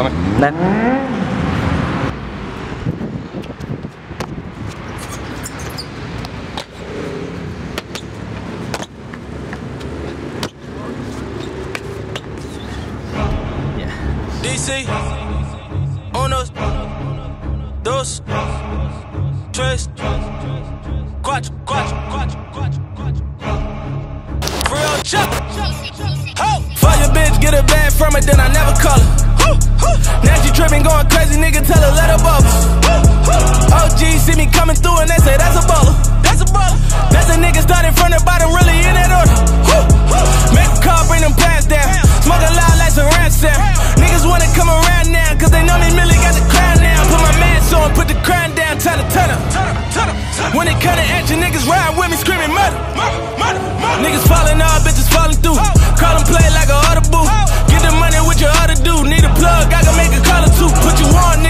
Come. Nah. DC on us, dos, tres, quatro, quatro, quatro, quatro, quatro. Real chop, ho! Fuck your bitch, get a bag from it, then I never call her nigga, tell her let her bubble. OG see me coming through and they say that's a baller. That's a baller. That's a nigga starting from the bottom, really in that order. Make a call, bring them pants down. Smoke a loud like some ransom. Niggas wanna come around now, cause they know me Millie got the crown now. Put my mask on, put the crown down, tell her, turn up. When it come to action, niggas ride with me screaming murder. Niggas falling off, bitches falling through. Call them play like a audible. Get the money with your other dude. Need a plug, I two. Put you on, nigga,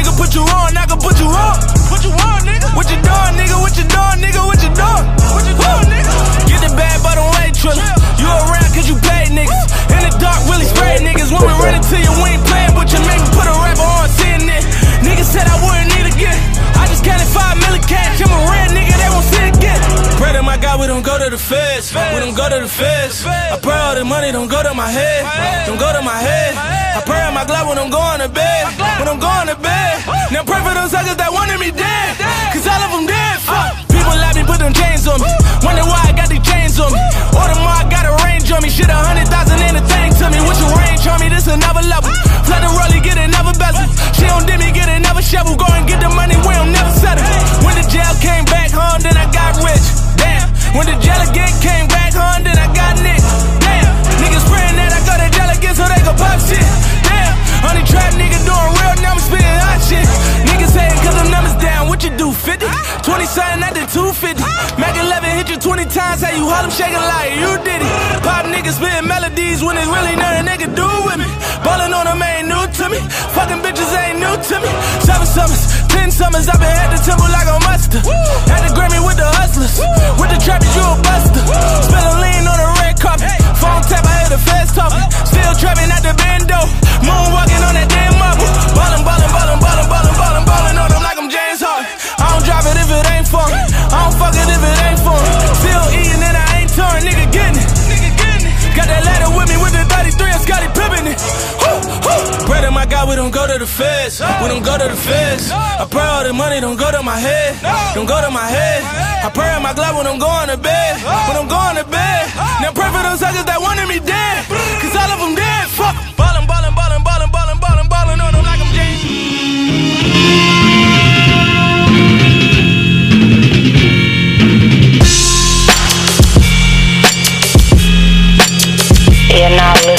to the feds. We don't go to the feds. I pray all the money don't go to my head. Don't go to my head. I pray on my glove when I'm going to bed. When I'm going to bed. Now pray for those suckers that wanted me dead. 250. Mac 11 hit you 20 times, how you hold them shaking like you did it. Pop niggas spitting melodies when it's really nothing they can do with me. Ballin' on them ain't new to me. Fucking bitches ain't new to me. Seven summers, ten summers, I've been at the temple like a mustard. Had the Grammy with the hustlers. With the trappies, you a buster. Spillin' lean on the red carpet. Phone tap, I hear the feds talking. Still trapping we don't go to the feds. We don't go to the feds. I pray all the money don't go to my head. Don't go to my head. I pray in my glove when I'm going to bed. When I'm going to bed. Now pray for those suckers that wanted me dead. Mm. Cause all of them dead. Fuck em. Ballin', ballin', ballin', ballin', ballin', ballin', ballin' on them like I'm James. You're not